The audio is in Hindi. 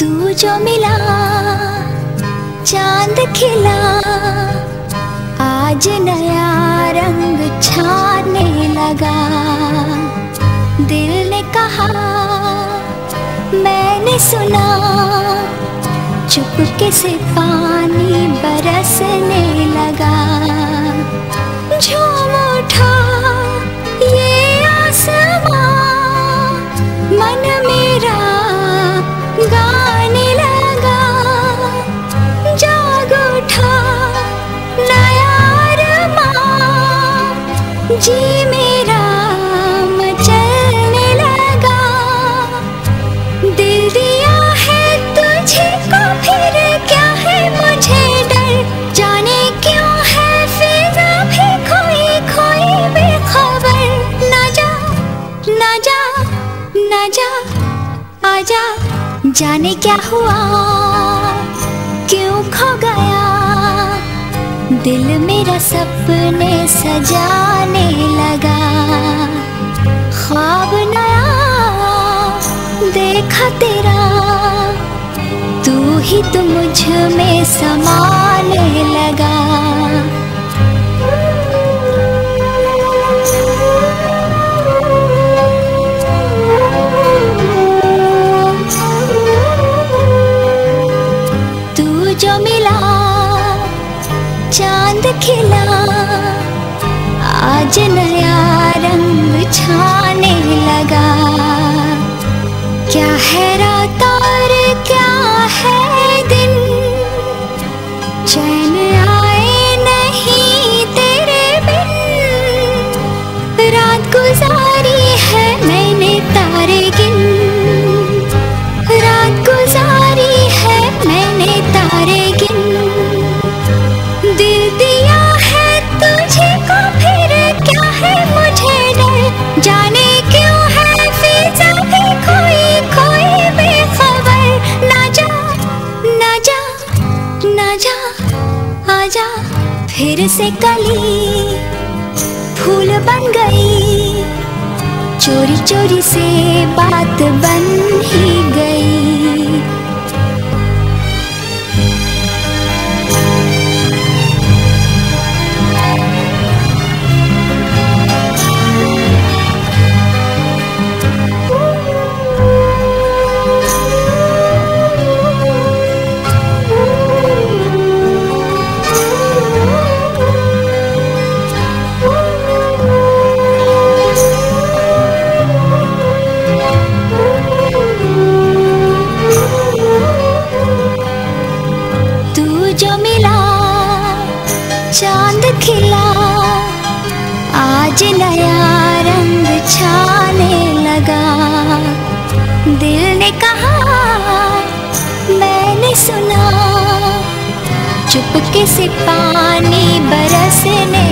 तू जो मिला, चाँद खिला, आज नया रंग छाने लगा। दिल ने कहा, मैंने सुना, चुपके से पानी जी मेरा मचलने लगा। दिल दिया है तुझे को फिर क्या है मुझे डर? जाने क्यों है फिजा भी खोई खोई बेखबर? ना जा ना जा ना जा आजा जाने क्या हुआ? क्यों खो गया? दिल मेरा सपने सजाने लगा। ख्वाब नया देखा तेरा, तू ही तो मुझमें समाने चांद खिला। आज नया रंग छाने आजा फिर से कली। फूल बन गई चोरी चोरी से बात बन खिला। आज नया रंग छाने लगा। दिल ने कहा, मैंने सुना। चुपके से पानी बरसने